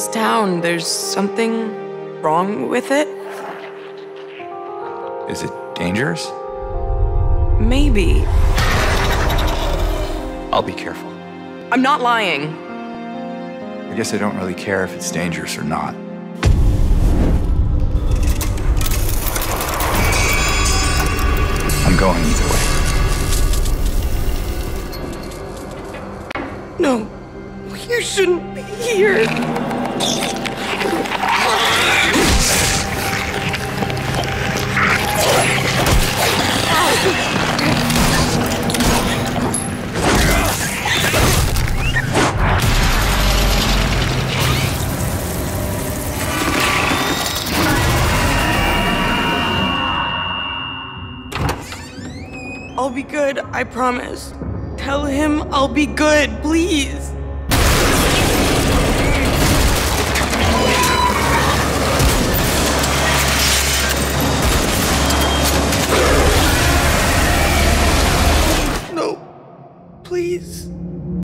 this town. There's something wrong with it. Is it dangerous? Maybe. I'll be careful. I'm not lying. I guess I don't really care if it's dangerous or not. I'm going either way. No, you shouldn't be here. I'll be good, I promise. Tell him I'll be good, please. Please.